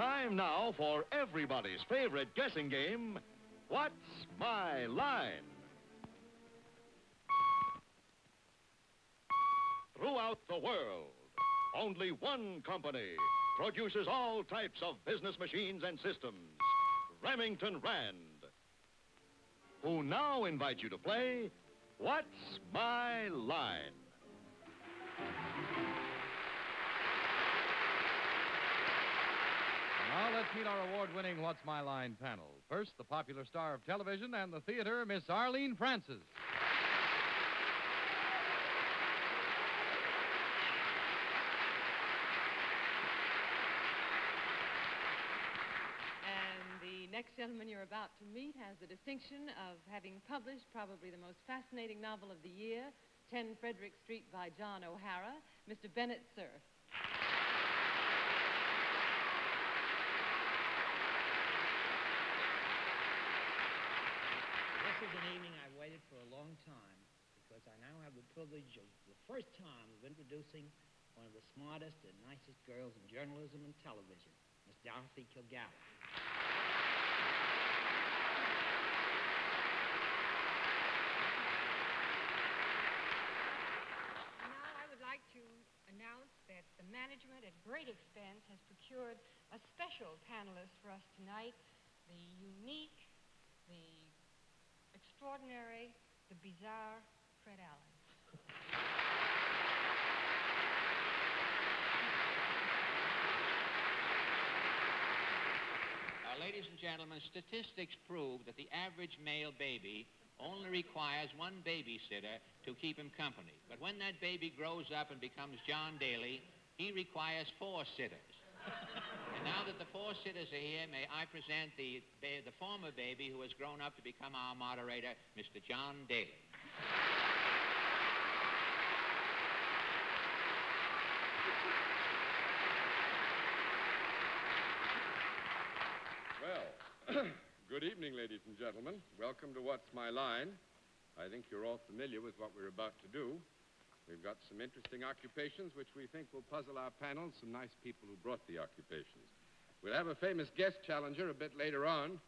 Time now for everybody's favorite guessing game, What's My Line? Throughout the world, only one company produces all types of business machines and systems, Remington Rand, who now invite you to play What's My Line? Now let's meet our award-winning What's My Line panel. First, the popular star of television and the theater, Miss Arlene Francis. And the next gentleman you're about to meet has the distinction of having published probably the most fascinating novel of the year, 10 Frederick Street by John O'Hara, Mr. Bennett Cerf. Is an evening I've waited for a long time because I now have the privilege of the first time of introducing one of the smartest and nicest girls in journalism and television, Miss Dorothy Kilgallen. Now I would like to announce that the management at great expense has procured a special panelist for us tonight, the unique, the extraordinary, the bizarre Fred Allen. Uh, ladies and gentlemen, statistics prove that the average male baby only requires one babysitter to keep him company. But when that baby grows up and becomes John Daly, he requires four sitters. and now that the four sitters are here, may I present the, the former baby who has grown up to become our moderator, Mr. John Daly. Well, good evening, ladies and gentlemen. Welcome to What's My Line. I think you're all familiar with what we're about to do. We've got some interesting occupations which we think will puzzle our panel, some nice people who brought the occupations. We'll have a famous guest challenger a bit later on,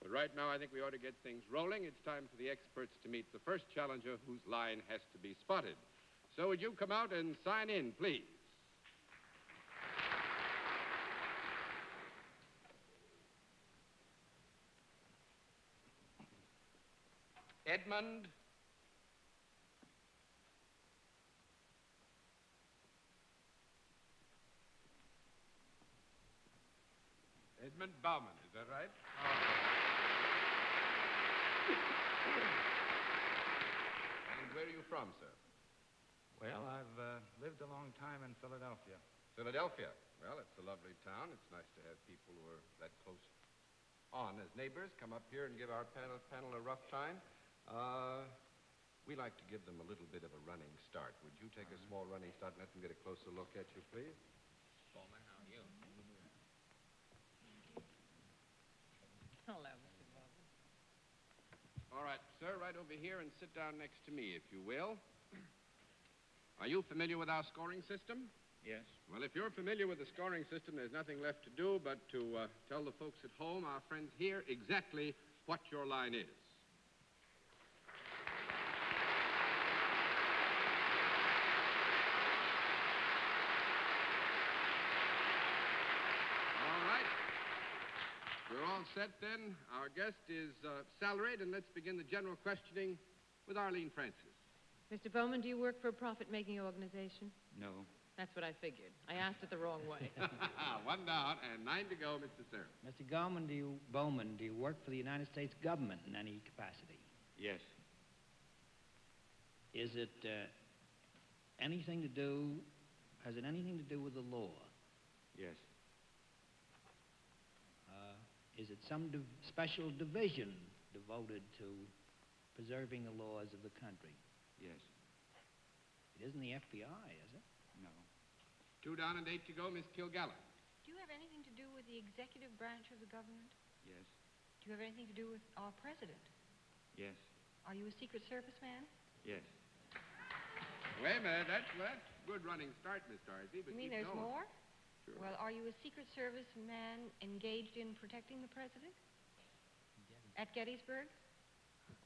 but right now I think we ought to get things rolling. It's time for the experts to meet the first challenger whose line has to be spotted. So would you come out and sign in, please? Edmund Edmund Baughman, is that right? and where are you from, sir? Well, I've uh, lived a long time in Philadelphia. Philadelphia. Well, it's a lovely town. It's nice to have people who are that close on as neighbors come up here and give our panel, panel a rough time. Uh, we like to give them a little bit of a running start. Would you take a small running start and let them get a closer look at you, please? Baughman, how are you? Hello, Mr. Baughman. All right, sir, right over here and sit down next to me, if you will. Are you familiar with our scoring system? Yes. Well, if you're familiar with the scoring system, there's nothing left to do but to uh, tell the folks at home, our friends here, exactly what your line is. All right. We're all set then. Our guest is uh, salaried, and let's begin the general questioning with Arlene Francis. Mr. Baughman, do you work for a profit-making organization? No. That's what I figured. I asked it the wrong way. One down and nine to go, Mr. Cerf. Mr. Baughman, do you, Baughman, do you work for the United States government in any capacity? Yes. Is it uh, anything to do, has it anything to do with the law? Yes. Is it some div- special division devoted to preserving the laws of the country? Yes. It isn't the FBI, is it? No. Two down and eight to go, Miss Kilgallen. Do you have anything to do with the executive branch of the government? Yes. Do you have anything to do with our president? Yes. Are you a Secret Service man? Yes. Wait a minute. That's, that's good running start, Miss Dorothy. But You mean there's going. more? Sure. Well, are you a Secret Service man engaged in protecting the president? At Gettysburg?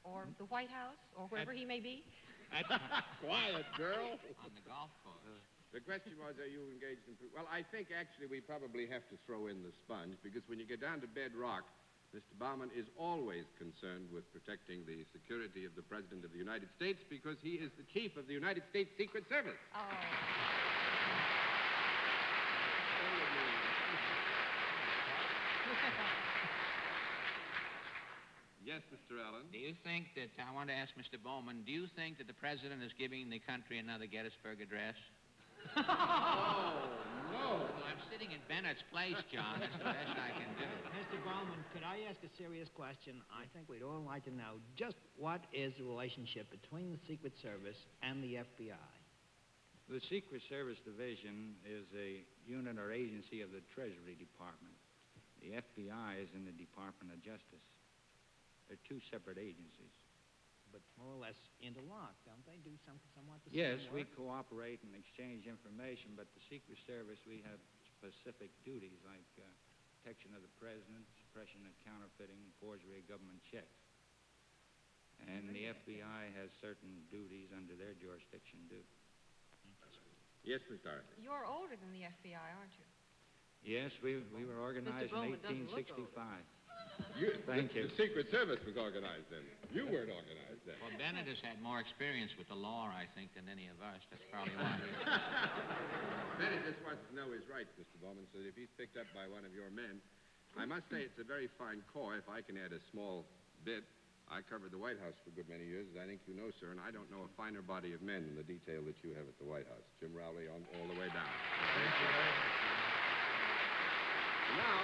Or hmm? the White House? Or wherever he may be? Quiet, girl. On the golf course. Uh, the question was, are you engaged in... Well, I think actually we probably have to throw in the sponge because when you get down to bedrock, Mr. Baughman is always concerned with protecting the security of the President of the United States because he is the chief of the United States Secret Service. Oh. Yes, Mr. Allen. Do you think that, I want to ask Mr. Baughman, do you think that the president is giving the country another Gettysburg Address? Oh, no. Well, I'm sitting in Bennett's place, John. That's the best I can do. Mr. Baughman, could I ask a serious question? I think we'd all like to know just what is the relationship between the Secret Service and the FBI? The Secret Service Division is a unit or agency of the Treasury Department. The FBI is in the Department of Justice. They're two separate agencies. But more or less interlocked, don't they? Do some, somewhat the Yes, same we cooperate and exchange information, but the Secret Service, we have specific duties like uh, protection of the president, suppression of counterfeiting, forgery of government checks. And the FBI has certain duties under their jurisdiction, too. Yes, Miss Dorothy. You're older than the FBI, aren't you? Yes, we, we were organized in Baughman doesn't look 1865. You, Thank the, you. The Secret Service was organized then. You weren't organized then. Well, Bennett has had more experience with the law, I think, than any of us. That's probably why. Bennett just wants to know his rights, Mr. Baughman, so that if he's picked up by one of your men, I must say it's a very fine corps. If I can add a small bit, I covered the White House for a good many years, as I think you know, sir, and I don't know a finer body of men than the detail that you have at the White House. Jim Rowley on all the way down. Thank you. Now,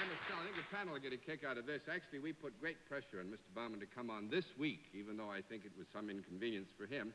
I must tell, I think the panel will get a kick out of this. Actually, we put great pressure on Mr. Baughman to come on this week, even though I think it was some inconvenience for him,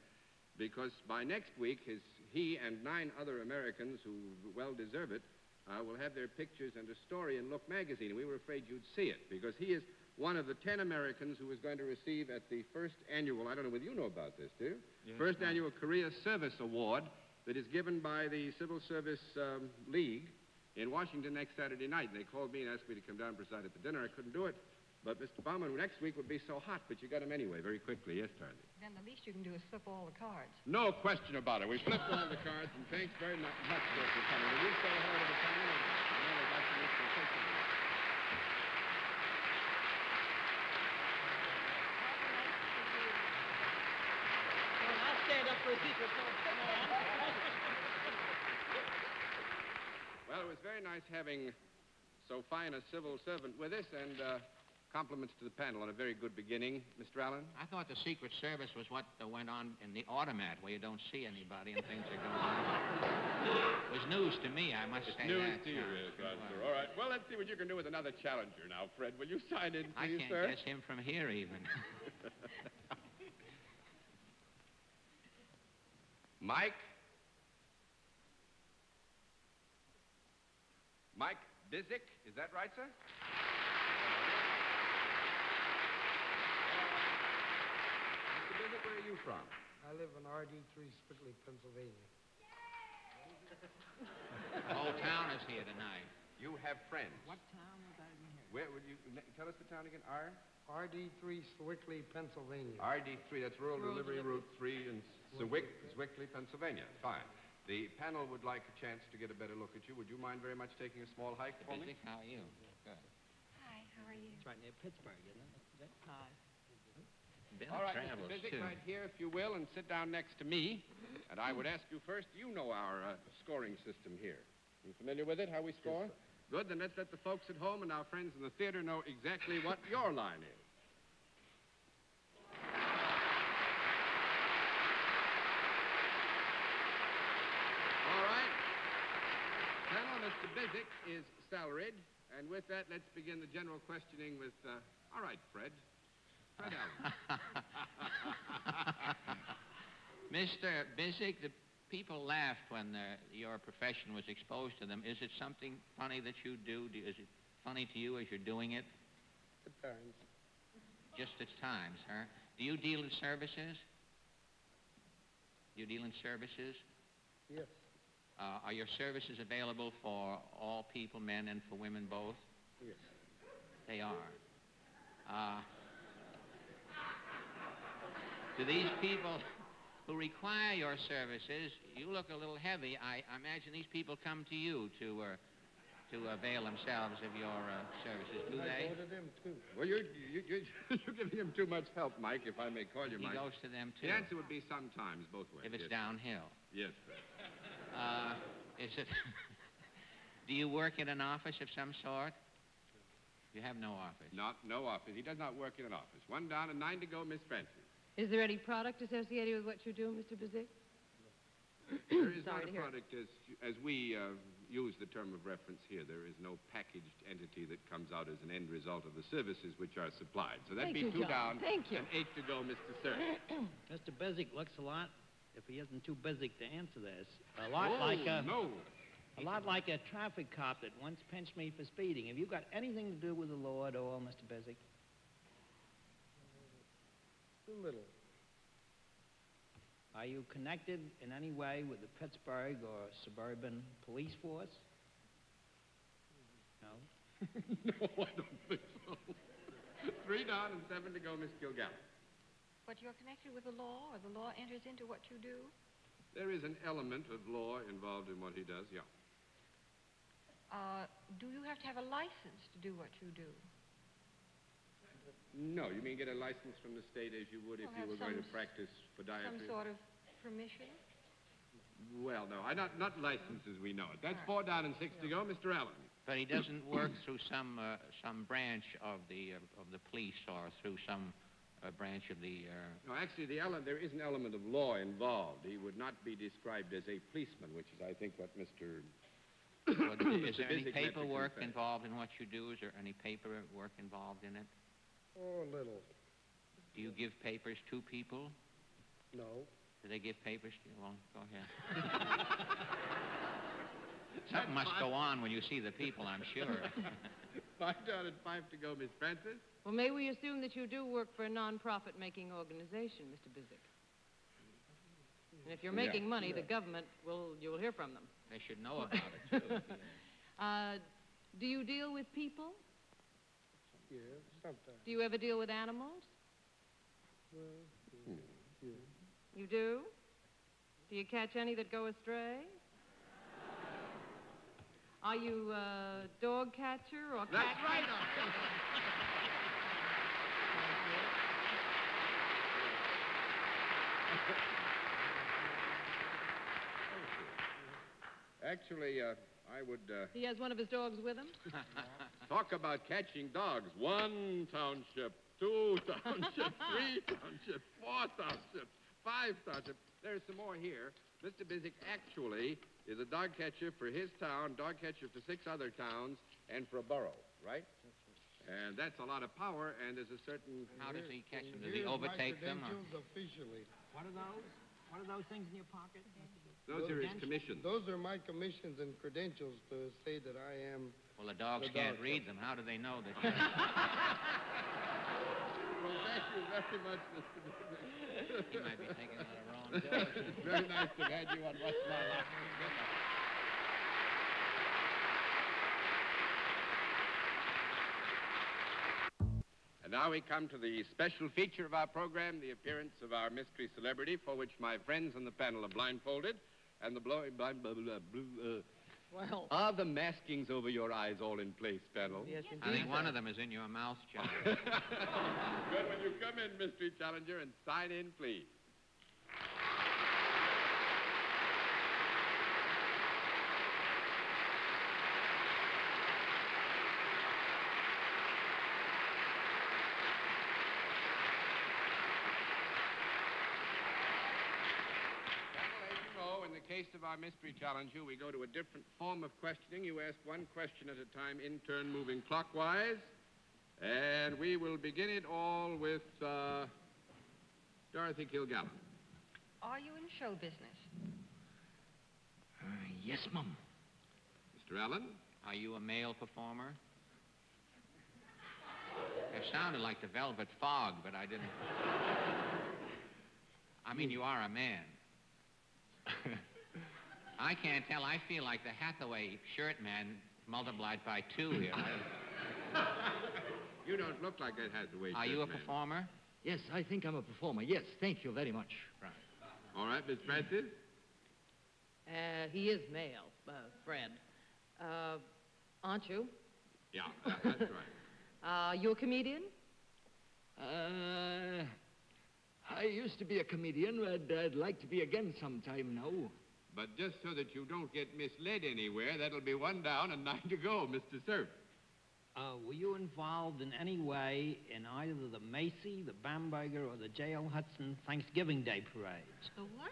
because by next week, his, he and nine other Americans who well deserve it uh, will have their pictures and a story in Look magazine. And we were afraid you'd see it, because he is one of the ten Americans who is going to receive at the first annual, I don't know whether you know about this, do you? Yes, first ma'am. annual Career Service Award that is given by the Civil Service um, League in Washington next Saturday night. And they called me and asked me to come down and preside at the dinner. I couldn't do it. But Mr. Baughman, next week would be so hot, but you got him anyway, very quickly. Yes, Charlie. Then the least you can do is flip all the cards. No question about it. We flipped all the cards, and thanks very mu- much for coming. Will you say hello to the panel? And and then I'd like to meet you personally. Stand up for a secret Well, it was very nice having so fine a civil servant with us, and uh, compliments to the panel on a very good beginning. Mr. Allen? I thought the Secret Service was what uh, went on in the automat, where you don't see anybody and things are going on. It was news to me, I must say News that. to you, yes, It Roger. All right. Well, let's see what you can do with another challenger now, Fred. Will you sign in, please, I please, can't sir? guess him from here, even. Mike? Mike Bizik, is that right, sir? Mr. Bizik, where are you from? I live in RD3 Sewickley, Pennsylvania. the whole town is here tonight. You have friends. What town was that in here? Where would you tell us the town again? R? RD3 Sewickley, Pennsylvania. RD3, that's Rural, Delivery Route 3 in Zwick, Sewickley, Pennsylvania. Fine. The panel would like a chance to get a better look at you. Would you mind very much taking a small hike for me? How are you? Good. Hi, how are you? It's right near Pittsburgh, isn't it? Is it? Hi. Bennett All right, travels, Mr. Bizik, too. right here, if you will, and sit down next to me. And I would ask you first, you know our uh, scoring system here. You familiar with it, how we score? Good, then let's let the folks at home and our friends in the theater know exactly what your line is. All right. Panel, Mr. Bizik is salaried. And with that, let's begin the general questioning with, uh, all right, Fred. Fred Allen. Mr. Bizik, the people laughed when uh, your profession was exposed to them. Is it something funny that you do? Do- Is it funny to you as you're doing it? Depends. Just at times, huh? Do you deal in services? You deal in services? Yes. Uh, are your services available for all people, men and for women both? Yes. They are. Uh, to these people who require your services, you look a little heavy. I, I imagine these people come to you to uh, to avail themselves of your uh, services, do I they? go to them, too. Well, you're, you, you, you're giving him too much help, Mike, if I may call you He Mike. goes to them too. The answer would be sometimes, both ways. if it's yes. downhill. Yes, sir. Uh, is it? do you work in an office of some sort? You have no office. Not, no office. He does not work in an office. One down and nine to go, Miss Francis. Is there any product associated with what you do, Mr. Bazik? There is Sorry not a product as, as we uh, use the term of reference here. There is no packaged entity that comes out as an end result of the services which are supplied. So that'd Thank be you, two John. down Thank you. and eight to go, Mr. Cerf. Mr. Bizik looks a lot, if he isn't too busy to answer this, a lot like a, no. a lot like a traffic cop that once pinched me for speeding. Have you got anything to do with the law at all, Mr. Bizik? A little. Are you connected in any way with the Pittsburgh or suburban police force? No? no, I don't think so. Three down and seven to go, Miss Kilgallen. But you're connected with the law, or the law enters into what you do? There is an element of law involved in what he does, yeah. Uh, do you have to have a license to do what you do? No, you mean get a license from the state as you would if you were going to some- practice podiatry? Some sort of permission? Well, no, I not not license as we know it. That's four down and six to go, Mr. Allen. But he doesn't work through some uh, some branch of the uh, of the police or through some uh, branch of the. Uh, No, actually, the ele- there is an element of law involved. He would not be described as a policeman, which is, I think, what Mr. what- is Mr. there any Bizik meant to paperwork confess. involved in what you do? Is there any paperwork involved in it? Oh, a little. Do you give papers to people? No. Do they give papers to you? Well, go ahead. Something must go on when you see the people, I'm sure. Five down and five to go, Miss Francis. Well, may we assume that you do work for a non-profit making organization, Mr. Bizik? And if you're Yeah. making money, the government will, you will hear from them. They should know about it, too. Uh, do you deal with people? Yeah, sometimes. Do you ever deal with animals? Well, yeah. You do? Do you catch any that go astray? Are you a dog catcher or That's cat right. Actually, uh, I would uh, He has one of his dogs with him? talk about catching dogs. One township, two townships, three townships, four townships, five townships. There's some more here. Mr. Bizik actually is a dog catcher for his town, dog catcher for six other towns, and for a borough, right? And that's a lot of power, and there's a certain. How does he catch them? Does he overtake them? Or? credentials officially. What are those? What are those things in your pocket? Those are his commissions. Those are my commissions and credentials to say that I am. Well, the dogs The can't dog read them. How do they know that? Well, thank you very much, Mr. He might be thinking of the wrong dog. Very nice to have had you on What's My Life. And now we come to the special feature of our program, the appearance of our mystery celebrity, for which my friends on the panel are blindfolded, and the blowing blind blah, blah, blah, blue, uh, Well, are the maskings over your eyes all in place, panel? yes, indeed. I think one of them is in your mouth, John. Good. When you come in, mystery challenger, and sign in, please. Well, as you know, in the case of our mystery challenge challenger, we go to a different form of questioning. You ask one question at a time, in turn moving clockwise. And we will begin it all with uh, Dorothy Kilgallen. Are you in show business? yes, Mum. Mr. Allen? Are you a male performer? It sounded like the Velvet Fog, but I didn't. I mean, you are a man. I can't tell. I feel like the Hathaway shirt man multiplied by two here. You don't look like that Hathaway Are you a man. performer? Yes, I think I'm a performer. Yes, thank you very much. All right, Miss Francis? Uh, he is male, uh, Fred. Uh, aren't you? Yeah, that- that's right. Uh, you a comedian? Uh, I used to be a comedian. I'd, I'd like to be again sometime now. But just so that you don't get misled anywhere, that'll be one down and nine to go, Mr. Cerf. Uh, were you involved in any way in either the Macy, the Bamberger, or the J.L. Hudson Thanksgiving Day parades? The what?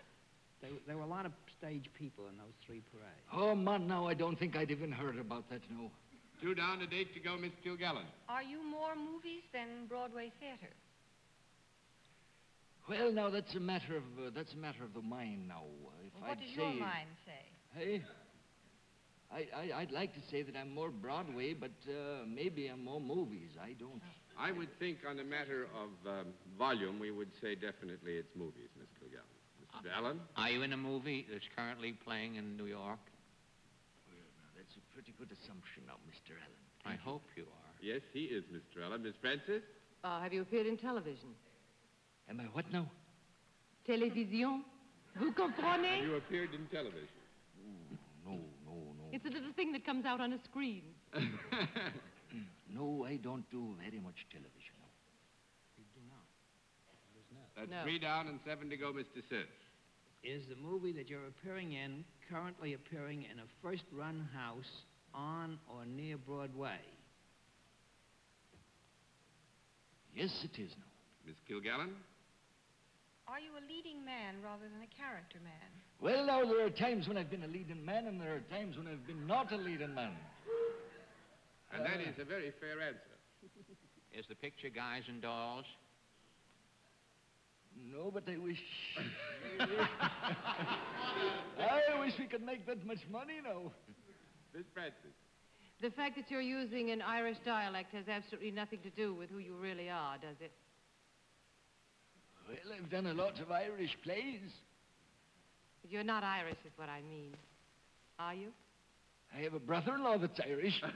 There, there were a lot of stage people in those three parades. Oh, man, now I don't think I'd even heard about that, no. Two down, a date to go, Miss Kilgallen. Are you more movies than Broadway theater? Well, now that's a matter of uh, that's a matter of the mind now. Uh, If what I'd does say, your mind say? Hey, I, I I'd like to say that I'm more Broadway, but uh, maybe I'm more movies. I don't. I would think on a matter of um, volume, we would say definitely it's movies, Miss Kilgallen. Mr. Allen? Are you in a movie that's currently playing in New York? Well, now that's a pretty good assumption, now, Mr. Allen. I hope you are. Yes, he is, Mr. Allen. Miss Francis? Uh, have you appeared in television? Am I what now? Télévision? Vous comprenez? You appeared in television. No, no, no. It's a little thing that comes out on a screen. No, I don't do very much television. No. You do not. That's No. three down and seven to go, Mr. Cerf. Is the movie that you're appearing in currently appearing in a first-run house on or near Broadway? Yes, it is now. Miss Kilgallen? Are you a leading man rather than a character man? Well, now there are times when I've been a leading man, and there are times when I've been not a leading man. And that is a very fair answer. Is the picture Guys and Dolls? No, but I wish. I wish we could make that much money now. Miss Francis? The fact that you're using an Irish dialect has absolutely nothing to do with who you really are, does it? Well, I've done a lot of Irish plays. But you're not Irish, is what I mean. Are you? I have a brother-in-law that's Irish.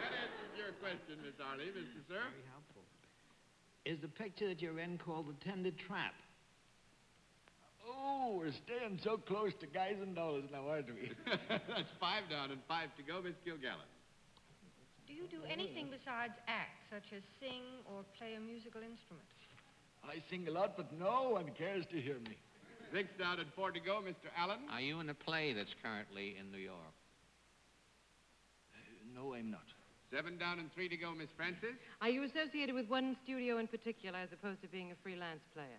That answers your question, Miss Arley. Mr. Cerf? Very helpful. Is the picture that you're in called The Tender Trap? oh, we're staying so close to guys and dolls now, aren't we? That's five down and five to go, Miss Kilgallen. Do you do anything besides act, such as sing or play a musical instrument? I sing a lot, but no one cares to hear me. Six down and four to go, Mr. Allen. Are you in a play that's currently in New York? Uh, no, I'm not. Seven down and three to go, Miss Francis. Are you associated with one studio in particular as opposed to being a freelance player?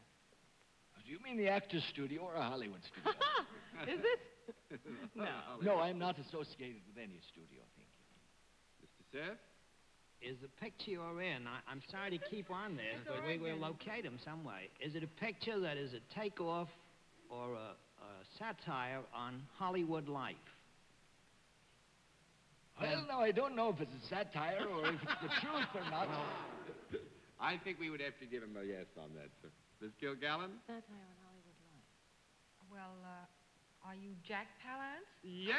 Do you mean the Actors Studio or a Hollywood studio? is it? no. no, I'm not associated with any studio, thank you. Mr. Cerf? Is the picture you're in, I, I'm sorry to keep on this, but we will locate him some way. Is it a picture that is a takeoff or a, a satire on Hollywood life? Well, now, I don't know if it's a satire or if it's the truth or not. I think we would have to give him a yes on that, sir. Miss Kilgallen? Satire on Hollywood life. Well, uh, are you Jack Palance? Yes.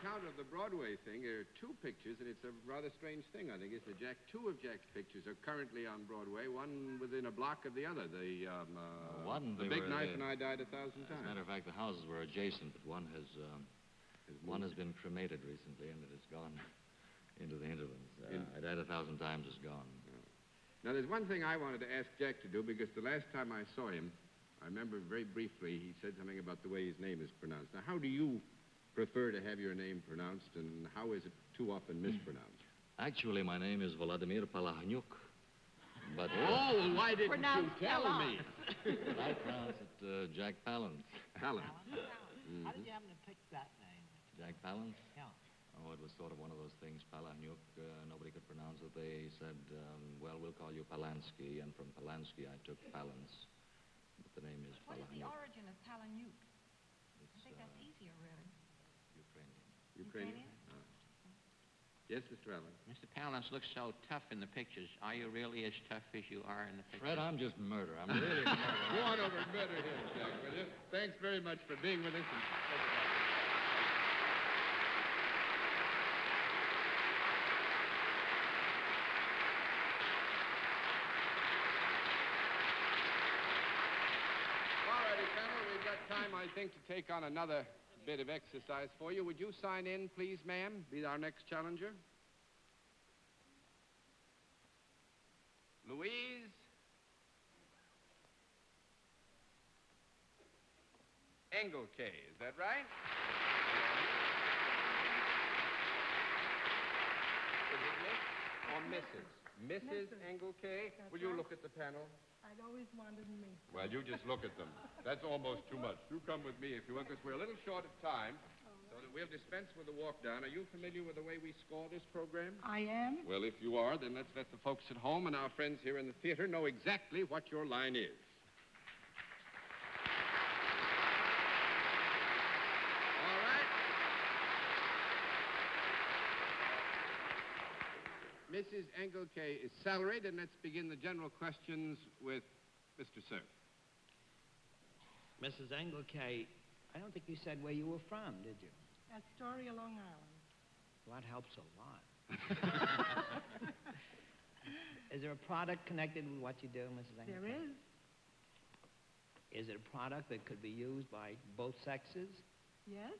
On the count of the Broadway thing, there are two pictures, and it's a rather strange thing, I think, isn't it, Jack? Two of Jack's pictures are currently on Broadway, one within a block of the other. The, um, uh, One, the Big Knife and I Died a Thousand As a Times. matter of fact, the houses were adjacent, but one has um, one has been cremated recently, and it has gone into the hinterlands. Uh, In- I died a thousand times is gone. Now, there's one thing I wanted to ask Jack to do because the last time I saw him, I remember very briefly he said something about the way his name is pronounced. Now, how do you prefer to have your name pronounced, and how is it too often mispronounced? Actually, my name is Vladimir Palahniuk, but uh, Oh, why didn't Pronounced you tell me? but I pronounce it uh, Jack Palance. Helen. How did you happen to pick that name? Jack Palance? Yeah. Oh, it was sort of one of those things, Palahniuk. Uh, nobody could pronounce it. They said, um, well, we'll call you Palansky, and from Palansky I took Palance. But the name is What is the Palahniuk. origin of Palahniuk? I It's think uh, that's easier, really. Ukrainian. training? Yes, Mr. Allen. Mr. Palance looks so tough in the pictures. Are you really as tough as you are in the pictures? Fred, I'm just murder. I'm really murder. Go on over and murder him, Jack, will you? Thanks very much for being with us. And... All righty, panel. We've got time, I think, to take on another bit of exercise for you. Would you sign in, please, ma'am? Be our next challenger. Louise Engelke, is that right? Is it Miss or Mrs.? Mrs. Engelke? Will you look at the panel? I'd always wanted me. Well, you just look at them. That's almost too much. You come with me if you will, because we're a little short of time. So that we'll dispense with the walk down. Are you familiar with the way we score this program? I am. Well, if you are, then let's let the folks at home and our friends here in the theater know exactly what your line is. All right. Mrs. Engelke is salaried, and let's begin the general questions with Mr. Cerf. Mrs. Engelke, I don't think you said where you were from, did you? Astoria, Long Island. Well, that helps a lot. is there a product connected with what you do, Mrs. Engelke? There is. Is it a product that could be used by both sexes? Yes.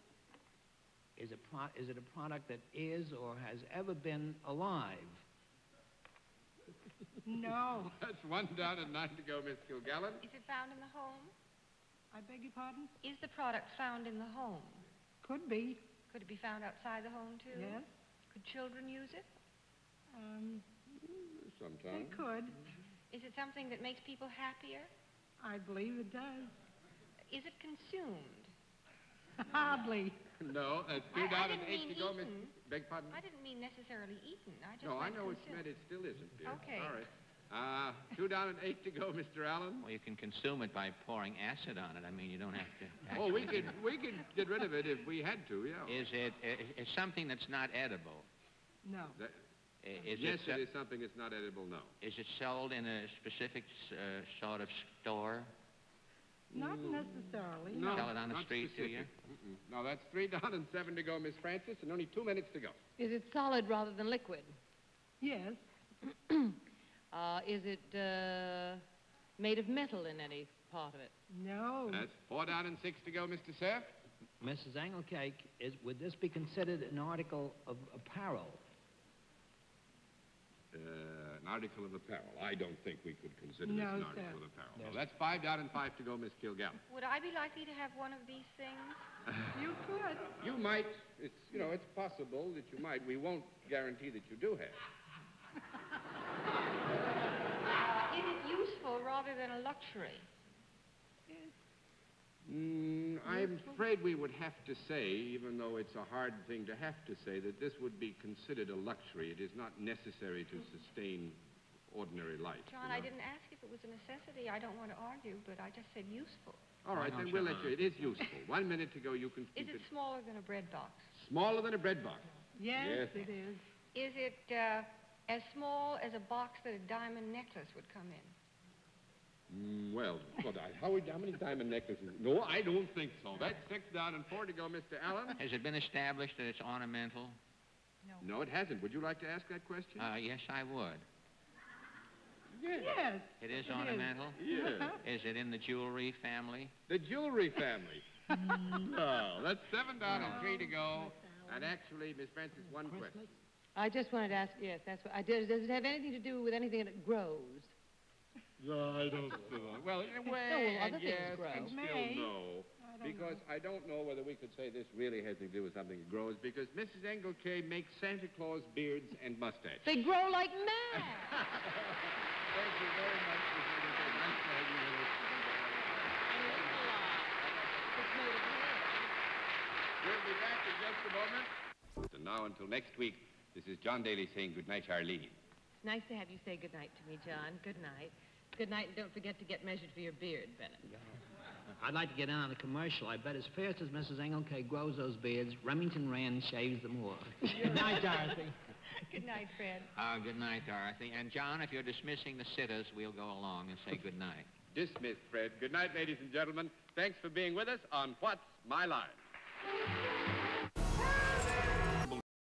Is it, pro- is it a product that is or has ever been alive? No. That's one down and nine to go, Miss Kilgallen. Is it found in the home? I beg your pardon? Is the product found in the home? Could be. Could it be found outside the home, too? Yes. Could children use it? Um, Sometimes. they Sometimes. could. Is it something that makes people happier? I believe it does. Is it consumed? Hardly. No, that's I- two I down and eight to go, Miss. eaten. Beg pardon? I didn't mean necessarily eaten. I just No, I meant know it's consumed. meant. It still isn't, dear. Okay. All right. Uh, two down and eight to go, Mr. Allen. Well, you can consume it by pouring acid on it. I mean, you don't have to. Oh, we actually- could we could get rid of it if we had to, yeah. Is it i- is something that's not edible? No. That- I- Is yes, it, it is something that's not edible, no. Is it sold in a specific uh, sort of store? Not necessarily. No, Sell it on the not street, do you? specific. Mm-mm. No, that's three down and seven to go, Miss Francis, and only two minutes to go. Is it solid rather than liquid? Yes. Uh, is it uh, made of metal in any part of it? No. That's four down and six to go, Mr. Cerf. Mrs. Engelke, is, would this be considered an article of apparel? Uh, an article of apparel. I don't think we could consider No, this an sir. article of apparel. No, Yes. that's five down and five to go, Miss Kilgallen. Would I be likely to have one of these things? You could. You might. It's you know it's possible that you might. We won't guarantee that you do have. Is it useful rather than a luxury? Mm, I'm afraid we would have to say, even though it's a hard thing to have to say, that this would be considered a luxury. It is not necessary to sustain ordinary life. you John, I didn't ask if it was a necessity. I don't want to argue, but I just said useful. All right, then we'll let you. It is useful. One minute to go. You can Is keep it smaller than a bread box? smaller than a bread box. Yes, Yes. it is. Is it uh, as small as a box that a diamond necklace would come in? Mm, well, what, I- how, how many diamond necklaces? No, I don't think so. That's six down and four to go, Mr. Allen. Has it been established that it's ornamental? No, it hasn't. Would you like to ask that question? Uh, yes, I would. yes. Yes. It is It is. ornamental? Yes. Is it in the jewelry family? The jewelry family. no, that's seven down and three to go. And actually, Miss Francis, one question. I just wanted to ask, yes, that's what I did. Does it have anything to do with anything that grows? No, I don't know. Well, in a way, well, and yes, grow. and still may. no. I don't Because I don't know whether we could say this really has anything to do with something that grows, because Mrs. Engelke makes Santa Claus beards and mustaches. They grow like mad. Thank you very much, Miss Engelke. Nice to have you with us. We'll be back in just a moment. And now, until next week, this is John Daly saying good night, Arlene. It's nice to have you say good night to me, John. Good night. Good night, and don't forget to get measured for your beard, Bennett. I'd like to get in on a commercial. I bet as fast as Mrs. Engelke grows those beards, Remington Rand shaves them more. Good night, Dorothy. Good night, Fred. Uh, good night, Dorothy. And, John, if you're dismissing the sitters, we'll go along and say good night. Dismissed, Fred. Good night, ladies and gentlemen. Thanks for being with us on What's My Line.